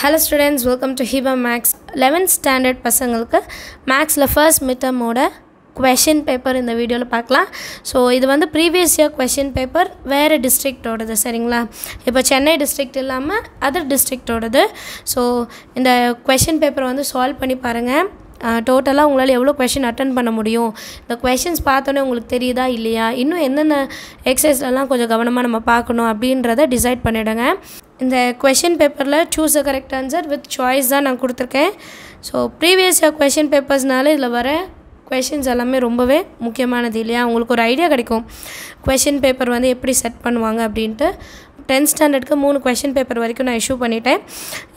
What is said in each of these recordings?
Hello students welcome to Hiba maths eleventh standard பசங்களுக்கு மேக்ஸில் first மிட்டமோட question paper இந்த வீடியோவில் பார்க்கலாம். ஸோ இது வந்து ப்ரீவியஸ் இயர் கொஷின் பேப்பர் வேறு டிஸ்ட்ரிக்டோடது சரிங்களா? இப்போ சென்னை டிஸ்ட்ரிக்ட் இல்லாமல் அதர் டிஸ்ட்ரிக்டோடது ஸோ இந்த கொஷின் பேப்பரை வந்து சால்வ் பண்ணி பாருங்கள் டோட்டலாக உங்களால் எவ்வளோ கொஷின் அட்டன் பண்ண முடியும்? இந்த கொஷின்ஸ் பார்த்தோன்னே உங்களுக்கு தெரியுதா இல்லையா? இன்னும் என்னென்ன எக்ஸசைஸ்லலாம் கொஞ்சம் கவனமாக நம்ம பார்க்கணும் அப்படின்றத டிசைட் பண்ணிவிடுங்க இந்த கொஷின் பேப்பரில் choose a correct answer with choice தான் நான் கொடுத்துருக்கேன். ஸோ ப்ரீவியஸ் கொஷின் பேப்பர்ஸ்னால இதில் வர கொஷின்ஸ் எல்லாமே ரொம்பவே முக்கியமானது இல்லையா? உங்களுக்கு ஒரு ஐடியா கிடைக்கும். கொஷின் பேப்பர் வந்து எப்படி செட் பண்ணுவாங்க அப்படின்ட்டு டென்த் ஸ்டாண்டர்டுக்கு மூணு கொஷின் பேப்பர் வரைக்கும் நான் இஷ்யூ பண்ணிட்டேன்.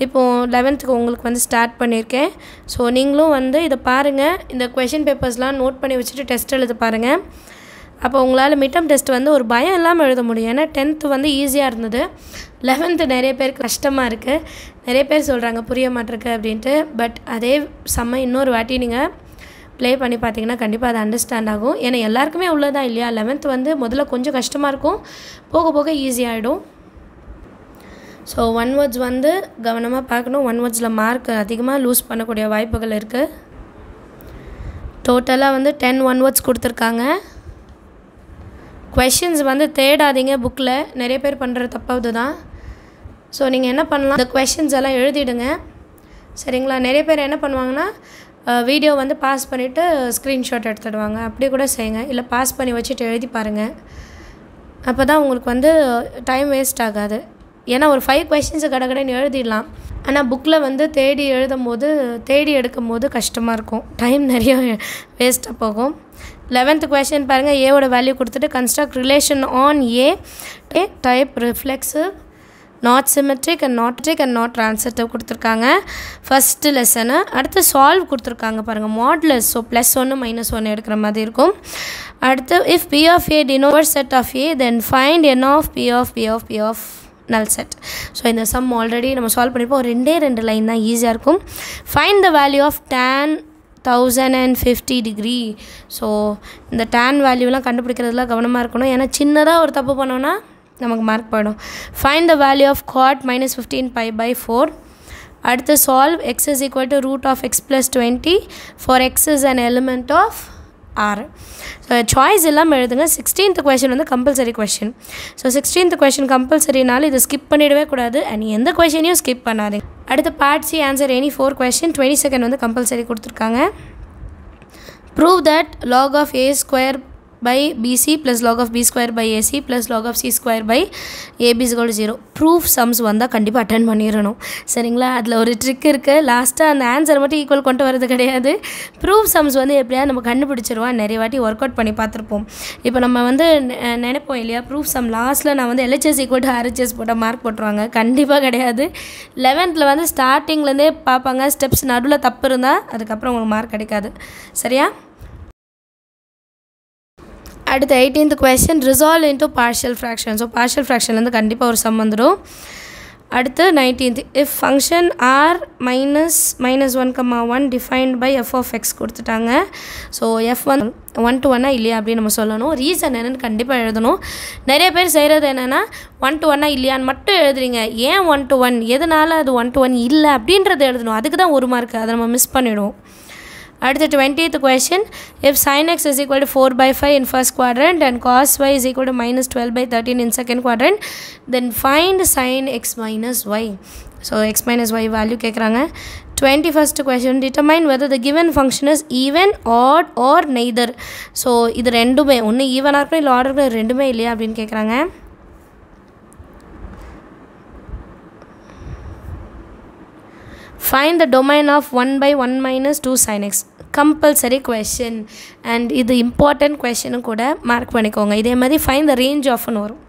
இப்போது லெவன்த்துக்கு உங்களுக்கு வந்து ஸ்டார்ட் பண்ணியிருக்கேன். ஸோ நீங்களும் வந்து இதை பாருங்கள் இந்த கொஷின் பேப்பர்ஸ்லாம் நோட் பண்ணி வச்சுட்டு டெஸ்ட் எழுத பாருங்கள் அப்போ உங்களால் மிட்டம் டெஸ்ட் வந்து ஒரு பயம் இல்லாமல் எழுத முடியும். ஏன்னா டென்த்து வந்து ஈஸியாக இருந்தது. லெவன்த்து நிறைய பேருக்கு கஷ்டமாக இருக்குது நிறைய பேர் சொல்கிறாங்க புரிய மாட்டிருக்கு அப்படின்ட்டு. பட் அதே செம்ம இன்னொரு வாட்டி நீங்கள் ப்ளே பண்ணி பார்த்தீங்கன்னா கண்டிப்பாக அது அண்டர்ஸ்டாண்ட் ஆகும். ஏன்னா எல்லாருக்குமே உள்ளதான் இல்லையா? லெவன்த்து வந்து முதல்ல கொஞ்சம் கஷ்டமாக இருக்கும். போக போக ஈஸியாகிடும் ஸோ ஒன் வேர்ட்ஸ் வந்து கவனமாக பார்க்கணும். ஒன் வேர்ட்ஸில் மார்க் அதிகமாக லூஸ் பண்ணக்கூடிய வாய்ப்புகள் இருக்குது டோட்டலாக வந்து டென் ஒன் வேர்ட்ஸ் கொடுத்துருக்காங்க. கொஷின்ஸ் வந்து தேடாதீங்க புக்கில் நிறைய பேர் பண்ணுற தப்பாவது தான் ஸோ நீங்கள் என்ன பண்ணலாம்? இந்த கொஷின்ஸ் எல்லாம் எழுதிடுங்க. சரிங்களா? நிறைய பேர் என்ன பண்ணுவாங்கன்னா வீடியோ வந்து பாஸ் பண்ணிவிட்டு ஸ்க்ரீன்ஷாட் எடுத்துடுவாங்க. அப்படி கூட செய்யுங்க. இல்லை பாஸ் பண்ணி வச்சுட்டு எழுதி பாருங்கள் அப்போ தான் உங்களுக்கு வந்து டைம் வேஸ்ட் ஆகாது. ஏன்னா ஒரு ஃபைவ் கொஷின்ஸு கடகடன்னு எழுதிடலாம். ஆனால் புக்கில் வந்து தேடி எழுதும் போது தேடி எடுக்கும் போது கஷ்டமாக இருக்கும். டைம் நிறைய வேஸ்ட்டாக போகும். லெவன்த்து கொஷின் பாருங்கள் ஏவோட வேல்யூ கொடுத்துட்டு construct relation on A A type reflexive not symmetric and நாட்ரிக் அண்ட் நாட் ட்ரான்சிட்டிவ் கொடுத்துருக்காங்க. ஃபஸ்ட்டு லெசனு அடுத்து சால்வ் கொடுத்துருக்காங்க பாருங்கள் மாட்லஸ் ஸோ ப்ளஸ் ஒன்று மைனஸ் ஒன்று எடுக்கிற மாதிரி இருக்கும். அடுத்து if P of A டினோவர் set of A then find n of P of P of P of null set so இந்த சம் ஆல்ரெடி நம்ம சால்வ் பண்ணியிருப்போம் ரெண்டே ரெண்டு லைன் தான் ஈஸியாக இருக்கும். Find the value of tan thousand and fifty degree so இந்த tan வேல்யூலாம் கண்டுபிடிக்கிறதுல கவனமாக இருக்கணும். ஏன்னா சின்னதாக ஒரு தப்பு பண்ணோன்னா நமக்கு மார்க் போயிடும். Find the value of cot minus fifteen pi by four அடுத்து solve x is equal to root of x plus twenty four x is an element of ஆறு. ஸோ சாய்ஸ் இல்லாமல் எழுதுங்க. சிக்ஸ்டீன்த் கொஷின் வந்து compulsory question so sixteenth question கம்பல்சரினால இதை skip பண்ணிடவே கூடாது. And எந்த கொஷினையும் skip பண்ணாதீங்க. அடுத்த part C answer any four question twenty second வந்து கம்பல்சரி கொடுத்துருக்காங்க. Prove that log of a square by BC plus log of B square by AC plus log of C square by AB is equal to 0 proof sums வந்தால் கண்டிப்பாக attend பண்ணிடணும் சரிங்களா? அதில் ஒரு trick இருக்குது லாஸ்ட்டாக அந்த ஆன்சர் மட்டும் ஈக்குவல் கொண்டு வரது கிடையாது. ப்ரூஃப் சம்ஸ் வந்து எப்படியாவது நம்ம கண்டுபிடிச்சிருவோம். நிறைய வாட்டி ஒர்க் அவுட் பண்ணி பார்த்துருப்போம். இப்போ நம்ம வந்து நினைப்போம் இல்லையா? ப்ரூஃப் சம் லாஸ்ட்டில் நான் வந்து எல்ஹெச்எஸ் ஈக்குவல் டு ஆர்ஹெச்எஸ் போட்டால் மார்க் போட்டுருவாங்க. கண்டிப்பாக கிடையாது. லெவன்த்தில் வந்து ஸ்டார்டிங்லேருந்தே பார்ப்பாங்க. ஸ்டெப்ஸ் நடுவில் தப்பு இருந்தால் அதுக்கப்புறம் உங்களுக்கு மார்க் கிடைக்காது. சரியா? அடுத்து eighteenth question resolve into partial fraction so partial ஃப்ராக்ஷன்லேருந்து கண்டிப்பாக ஒரு சம் வந்துடும் அடுத்து nineteenth if function R minus minus one comma one defined by f of x கொடுத்துட்டாங்க. So f one one to ஒன்னா இல்லையா அப்படின்னு நம்ம சொல்லணும். ரீசன் என்னென்னு கண்டிப்பாக எழுதணும். நிறைய பேர் செய்கிறது என்னென்னா ஒன் டு ஒன்னா இல்லையான்னு மட்டும் எழுதுறீங்க. ஏன் ஒன் டு ஒன் எதனால் அது ஒன் டு ஒன் இல்லை அப்படின்றத எழுதணும். அதுக்கு தான் ஒரு மார்க் அதை நம்ம மிஸ் பண்ணிவிடுவோம் அடுத்து twentieth question if sine x is equal to four by five in first quadrant and cos y is equal to minus twelve by thirteen in second quadrant then find sine x minus y so x minus y value கேட்குறாங்க twenty first question determine whether the given function is even odd or neither so இது ரெண்டுமே ஒன்று ஈவனாக இருக்கணும் இல்லை order இருக்கணும் ரெண்டுமே இல்லையா அப்படின்னு கேட்குறாங்க find the domain of one by one minus two sine x compulsory question and இது இம்பார்ட்டண்ட் கொஷினும் கூட மார்க் பண்ணிக்கோங்க. இதே மாதிரி ஃபைன் த ரேஞ்ச் ஆஃப்னு வரும்.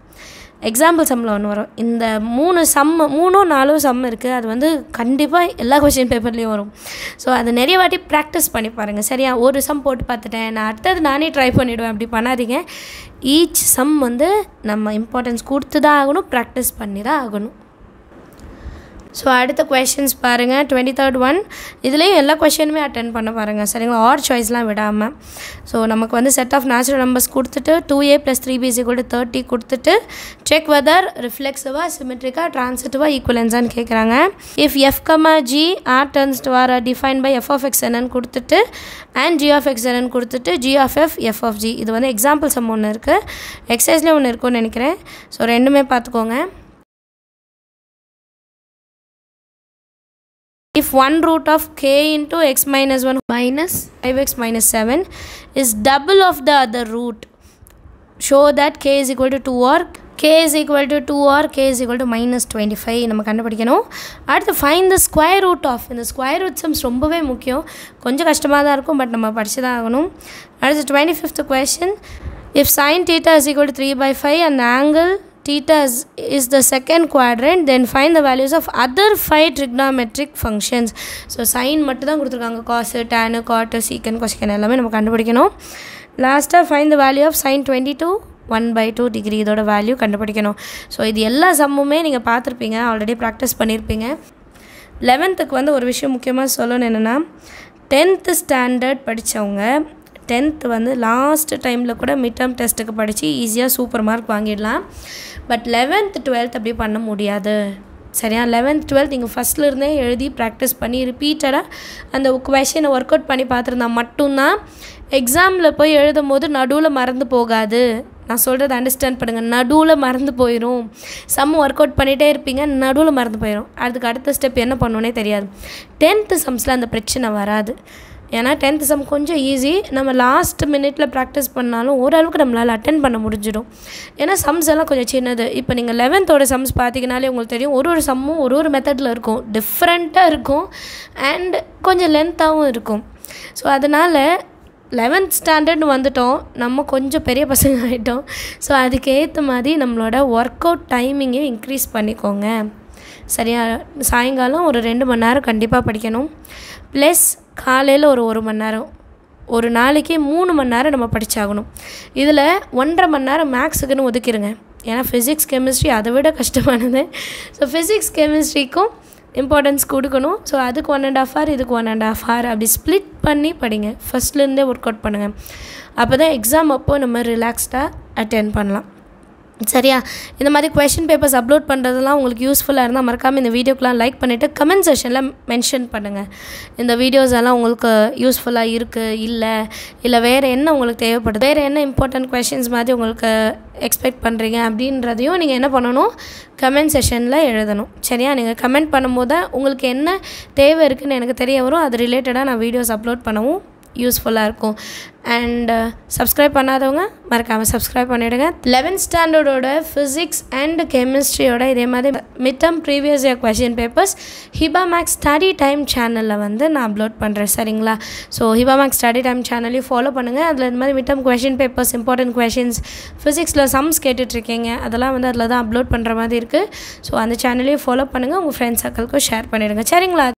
எக்ஸாம்பிள் சம்மில் ஒன்று வரும். இந்த மூணு சம் மூணோ நாலோ சம் இருக்குது அது வந்து கண்டிப்பாக எல்லா கொஷின் பேப்பர்லேயும் வரும். ஸோ அது நிறைய வாட்டி ப்ராக்டிஸ் பண்ணி பாருங்கள் சரியா? ஒரு சம் போட்டு பார்த்துட்டேன். நான் அடுத்தது நானே ட்ரை பண்ணிவிடுவேன் அப்படி பண்ணாதீங்க. ஈச் சம் வந்து நம்ம இம்பார்ட்டன்ஸ் கொடுத்து தான் ஆகணும். ப்ராக்டிஸ் பண்ணி தான் ஆகணும். ஸோ அடுத்த கொஷின்ஸ் பாருங்கள் டுவெண்ட்டி தேர்ட் ஒன் இதுலேயும் எல்லா கொஷினுமே அட்டன் பண்ண பாருங்கள் சரிங்களா? ஆர் சாய்ஸ்லாம் விடாமல் ஸோ நமக்கு வந்து செட் ஆஃப் நேச்சுரல் நம்பர்ஸ் கொடுத்துட்டு two a plus three bc கூட தேர்ட்டி கொடுத்துட்டு செக் வெதர் ரிஃப்ளெக்ஸிவாக சிமெட்ரிக்காக ட்ரான்சிட்டிவாக ஈக்குவலன்ஸான்னு கேட்குறாங்க if f comma g R turns to R define by f of x என்னன்னு கொடுத்துட்டு அண்ட் ஜி ஆஃப் எக்ஸ் என்னன்னு கொடுத்துட்டு g of f f of g இது வந்து எக்ஸாம்பிள் சம் ஒன்று இருக்குது எக்ஸசைஸ்லேயே ஒன்று இருக்கும்னு நினைக்கிறேன். ஸோ ரெண்டுமே பார்த்துக்கோங்க. If one root of k into x minus 1 minus 5x minus 7 is double of the other root show that k is equal to 2 or k is equal to 2 or k is equal to minus 25 நம்ம கண்டுபிடிக்கணும். அடுத்து find the square root of இந்த square root sums ரொம்பவே முக்கியம். கொஞ்சம் கஷ்டமாக தான் இருக்கும் பட் நம்ம படித்து தான் ஆகணும். அடுத்து twenty fifth question if sine theta is equal to three by five and angle theta is, is the second quadrant then find the values of other five trigonometric functions. So sine மட்டும் தான் கொடுத்துருக்காங்க. காசு டேனு காட்டு சீக்கன் கொசிக்கன் எல்லாமே நம்ம கண்டுபிடிக்கணும். லாஸ்ட்டாக find the value of sine twenty two one by two degree இதோட வேல்யூ கண்டுபிடிக்கணும். ஸோ இது எல்லா சம்முமே நீங்கள் பார்த்துருப்பீங்க. ஆல்ரெடி ப்ராக்டிஸ் பண்ணியிருப்பீங்க லெவன்த்துக்கு வந்து ஒரு விஷயம் முக்கியமாக சொல்லணும் என்னென்னா டென்த்து ஸ்டாண்டர்ட் படித்தவங்க டென்த்து வந்து லாஸ்ட் டைமில் கூட மிட் டேர்ம் டெஸ்ட்டுக்கு படித்து ஈஸியாக சூப்பர் மார்க் வாங்கிடலாம். பட் லெவன்த் டுவெல்த் அப்படி பண்ண முடியாது. சரியா? லெவன்த் டுவெல்த் நீங்கள் ஃபஸ்ட்லேருந்தே எழுதி ப்ராக்டிஸ் பண்ணி ரிப்பீட்டடாக அந்த கொஷினை ஒர்க் அவுட் பண்ணி பார்த்துருந்தா மட்டும்தான் எக்ஸாமில் போய் எழுதும் போது நடுவில் மறந்து போகாது. நான் சொல்கிறத அண்டர்ஸ்டாண்ட் பண்ணுங்கள் நடுவில் மறந்து போயிடும் சம் ஒர்க் அவுட் பண்ணிகிட்டே இருப்பீங்க நடுவில் மறந்து போயிடும் அதுக்கு அடுத்த ஸ்டெப் என்ன பண்ணுன்னே தெரியாது. டென்த்து சம்ஸில் அந்த பிரச்சனை வராது. ஏன்னா டென்த்து சம் கொஞ்சம் ஈஸி நம்ம லாஸ்ட் மினிட்ல ப்ராக்டிஸ் பண்ணாலும் ஓரளவுக்கு நம்மளால் அட்டன் பண்ண முடிஞ்சிடும். ஏன்னா சம்ஸ் எல்லாம் கொஞ்சம் சின்னது. இப்போ நீங்கள் லெவன்த்தோட சம்ஸ் பார்த்தீங்கனாலே உங்களுக்கு தெரியும். ஒரு ஒரு சம்மும் ஒரு ஒரு மெத்தடில் இருக்கும். டிஃப்ரெண்ட்டாக இருக்கும் அண்ட் கொஞ்சம் லென்த்தாகவும் இருக்கும். ஸோ அதனால் லெவன்த் ஸ்டாண்டர்ட்னு வந்துட்டோம். நம்ம கொஞ்சம் பெரிய பசங்க ஆகிட்டோம் ஸோ அதுக்கேற்ற மாதிரி நம்மளோட ஒர்க் அவுட் டைமிங்கை இன்க்ரீஸ் பண்ணிக்கோங்க. சரியா? சாயங்காலம் ஒரு ரெண்டு மணி நேரம் கண்டிப்பாக படிக்கணும். ப்ளஸ் காலையில் ஒரு ஒரு மணி நேரம். ஒரு நாளைக்கு மூணு மணி நேரம் நம்ம படித்தாகணும் இதில் ஒன்றரை மணி நேரம் மேக்ஸுக்குன்னு ஒதுக்கிடுங்க ஏன்னா ஃபிசிக்ஸ் கெமிஸ்ட்ரி அதை விட கஷ்டமானது. ஸோ ஃபிசிக்ஸ் கெமிஸ்ட்ரிக்கும் இம்பார்ட்டன்ஸ் கொடுக்கணும். ஸோ அதுக்கு ஒன் அண்ட் ஆஃப் ஹவர் இதுக்கு ஒன் அண்ட் ஆஃப் ஹவர் அப்படி ஸ்ப்ளிட் பண்ணி படிங்க. ஃபஸ்ட்லேருந்தே ஒர்க் அவுட் பண்ணுங்கள் அப்போ தான் எக்ஸாம் அப்போது நம்ம ரிலாக்ஸ்டாக அட்டென்ட் பண்ணலாம். சரியா? இந்த மாதிரி கொஷின் பேப்பர்ஸ் அப்லோட் பண்ணுறதெல்லாம் உங்களுக்கு யூஸ்ஃபுல்லாக இருந்தால் மறக்காமல் இந்த வீடியோக்கெலாம் லைக் பண்ணிவிட்டு கமெண்ட் செஷனில் மென்ஷன் பண்ணுங்கள் இந்த வீடியோஸ் எல்லாம் உங்களுக்கு யூஸ்ஃபுல்லாக இருக்குது இல்லை இல்லை வேறு என்ன உங்களுக்கு தேவைப்படுது வேறு என்ன இம்பார்ட்டன்ட் கொஷின்ஸ் மாதிரி உங்களுக்கு எக்ஸ்பெக்ட் பண்ணுறீங்க அப்படின்றதையும் நீங்கள் என்ன பண்ணணும்? கமெண்ட் செஷனில் எழுதணும். சரியா? நீங்கள் கமெண்ட் பண்ணும்போது உங்களுக்கு என்ன தேவை இருக்குதுன்னு எனக்கு தெரிய வரும். அது ரிலேட்டடாக நான் வீடியோஸ் அப்லோட் பண்ணவும் யூஸ்ஃபுல்லாக இருக்கும். அண்டு சப்ஸ்கிரைப் uh, பண்ணாதவங்க மறக்காமல் சப்ஸ்கிரைப் பண்ணிவிடுங்க லெவன்த் ஸ்டாண்டர்டோட ஃபிசிக்ஸ் அண்ட் கெமிஸ்ட்ரியோட இதே மாதிரி midterm previous year question papers Hiba maths study time சேனலில் வந்து நான் அப்லோட் பண்ணுறேன் சரிங்களா? So Hiba maths study time சேனலையும் ஃபாலோ பண்ணுங்கள் அதில் இந்த மாதிரி midterm question papers important questions ஃபிசிக்ஸில் சம்ஸ் கேட்டுட்ருக்கீங்க அதெல்லாம் வந்து அதில் தான் அப்லோட் பண்ணுற மாதிரி இருக்குது ஸோ அந்த சேனலையும் ஃபாலோ பண்ணுங்கள் உங்கள் ஃப்ரெண்ட்ஸ் சர்க்கிள்க்கும் ஷேர் பண்ணிவிடுங்க சரிங்களா?